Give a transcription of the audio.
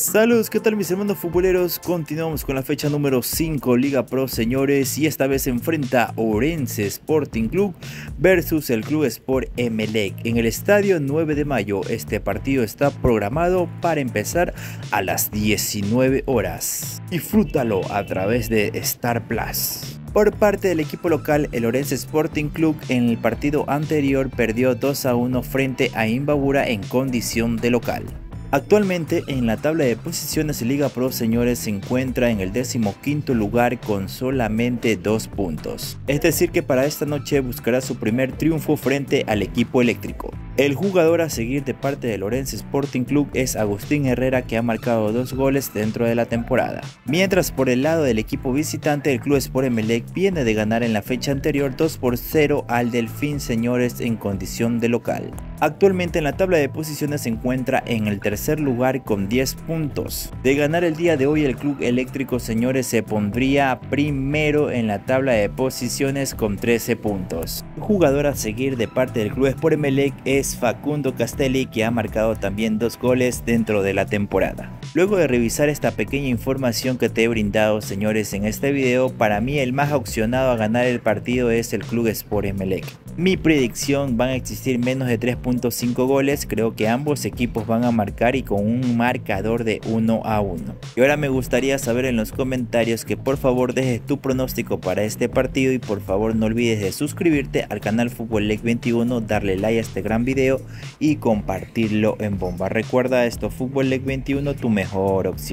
Saludos, ¿qué tal mis hermanos futboleros? Continuamos con la fecha número 5 Liga Pro señores y esta vez se enfrenta Orense Sporting Club versus el Club Sport Emelec en el estadio 9 de mayo. Este partido está programado para empezar a las 19 horas. Disfrútalo a través de Star Plus. Por parte del equipo local, el Orense Sporting Club en el partido anterior perdió 2 a 1 frente a Imbabura en condición de local. Actualmente en la tabla de posiciones Liga Pro señores se encuentra en el quinto lugar con solamente dos puntos. Es decir que para esta noche buscará su primer triunfo frente al equipo eléctrico. El jugador a seguir de parte de Lorenzo Sporting Club es Agustín Herrera que ha marcado dos goles dentro de la temporada. Mientras por el lado del equipo visitante el Club Sport Emelec viene de ganar en la fecha anterior 2 por 0 al Delfín Señores en condición de local. Actualmente en la tabla de posiciones se encuentra en el tercer lugar con 10 puntos. De ganar el día de hoy el Club Eléctrico Señores se pondría primero en la tabla de posiciones con 13 puntos. El jugador a seguir de parte del Club Sport Emelec es Facundo Castelli que ha marcado también dos goles dentro de la temporada. Luego de revisar esta pequeña información que te he brindado señores en este video, para mí el más opcionado a ganar el partido es el Club Sport Emelec. Mi predicción van a existir menos de 3.5 goles, creo que ambos equipos van a marcar y con un marcador de 1 a 1. Y ahora me gustaría saber en los comentarios que por favor dejes tu pronóstico para este partido y por favor no olvides de suscribirte al canal Fútbol Leg 21, darle like a este gran video y compartirlo en bomba. Recuerda esto, Fútbol Leg 21 tu mejor opción.